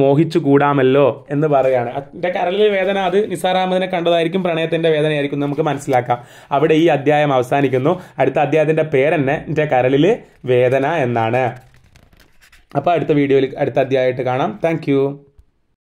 മോഹിച്ചു കൂടാമല്ലോ എന്ന് പറയാണ് എന്റെ കരളിലെ വേദന അത് നിസാർ അഹമ്മദിനെ കണ്ടതായിരിക്കും പ്രണയത്തിന്റെ വേദനയായിരിക്കും നമുക്ക് മനസ്സിലാക്കാം. അവിടെ ഈ അധ്യായം അവസാനിക്കുന്നു. അടുത്ത അധ്യായത്തിന്റെ പേരെന്നെ എന്റെ കരളിൽ വേദന എന്നാണ്. അപ്പോൾ അടുത്ത വീഡിയോയിൽ അടുത്ത അധ്യായമായിട്ട് കാണാം. താങ്ക്